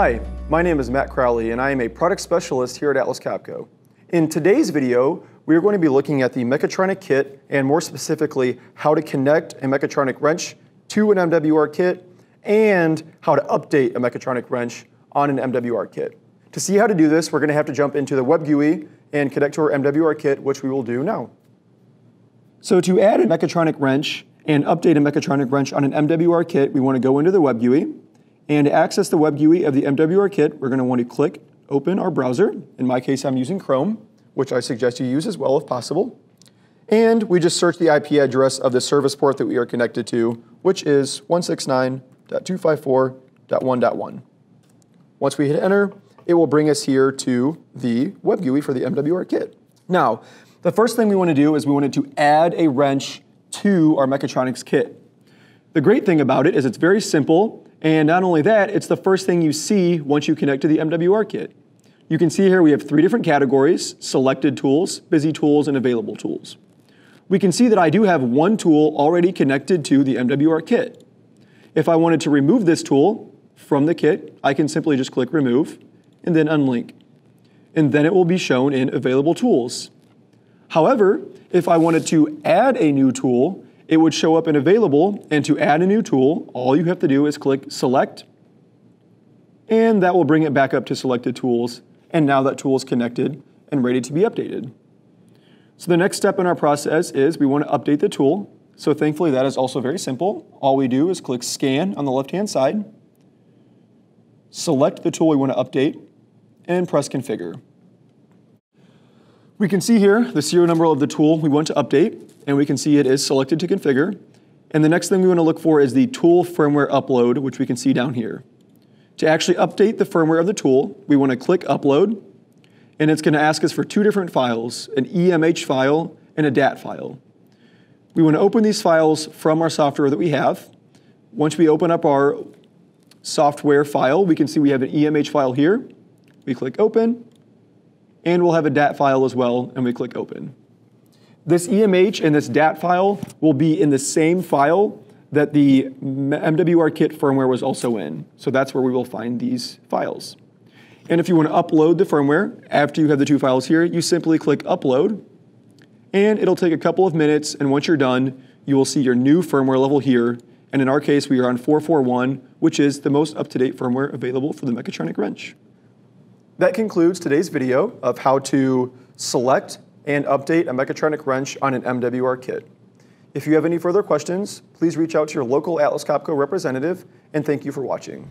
Hi, my name is Matt Crowley and I am a product specialist here at Atlas Copco. In today's video, we are going to be looking at the Mechatronic kit and more specifically how to connect a Mechatronic wrench to an MWR kit and how to update a Mechatronic wrench on an MWR kit. To see how to do this, we're going to have to jump into the web GUI and connect to our MWR kit, which we will do now. So to add a Mechatronic wrench and update a Mechatronic wrench on an MWR kit, we want to go into the web GUI and to access the web GUI of the MWR kit, we're going to want to click open our browser. In my case, I'm using Chrome, which I suggest you use as well if possible. And we just search the IP address of the service port that we are connected to, which is 169.254.1.1. Once we hit enter, it will bring us here to the web GUI for the MWR kit. Now, the first thing we want to do is we wanted to add a wrench to our Mechatronics kit. The great thing about it is it's very simple and not only that, it's the first thing you see once you connect to the MWR kit. You can see here we have three different categories, selected tools, busy tools, and available tools. We can see that I do have one tool already connected to the MWR kit. If I wanted to remove this tool from the kit, I can simply just click remove and then unlink. And then it will be shown in available tools. However, if I wanted to add a new tool, it would show up in available, and to add a new tool, all you have to do is click select, and that will bring it back up to selected tools, and now that tool is connected and ready to be updated. So the next step in our process is we want to update the tool. So thankfully that is also very simple. All we do is click scan on the left-hand side, select the tool we want to update, and press configure. We can see here the serial number of the tool we want to update, and we can see it is selected to configure. And the next thing we want to look for is the tool firmware upload, which we can see down here. To actually update the firmware of the tool, we want to click upload, and it's going to ask us for two different files, an EMH file and a DAT file. We want to open these files from our software that we have. Once we open up our software file, we can see we have an EMH file here. We click open, and we'll have a DAT file as well, and we click open. This EMH and this DAT file will be in the same file that the MWR kit firmware was also in. So that's where we will find these files. And if you want to upload the firmware, after you have the two files here, you simply click upload, and it'll take a couple of minutes, and once you're done, you will see your new firmware level here. And in our case, we are on 441, which is the most up-to-date firmware available for the Mechatronic wrench. That concludes today's video of how to select and update a Mechatronic wrench on an MWR kit. If you have any further questions, please reach out to your local Atlas Copco representative, and thank you for watching.